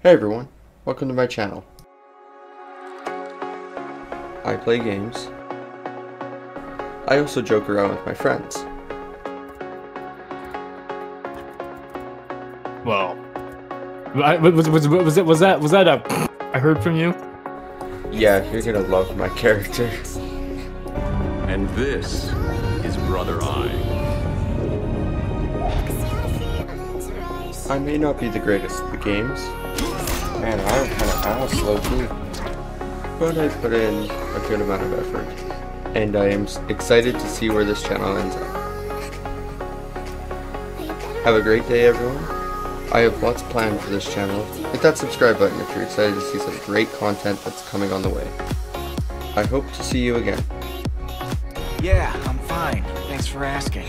Hey everyone, welcome to my channel. I play games. I also joke around with my friends. Well, I- was, was, was, was, it, was that was that a I heard from you? Yeah, you're gonna love my character. And this is Brother Eye. I may not be the greatest at the games. Man, I'm kinda ass low key. But I put in a good amount of effort. And I am excited to see where this channel ends up. Have a great day everyone. I have lots planned for this channel. Hit that subscribe button if you're excited to see some great content that's coming on the way. I hope to see you again. Yeah, I'm fine. Thanks for asking.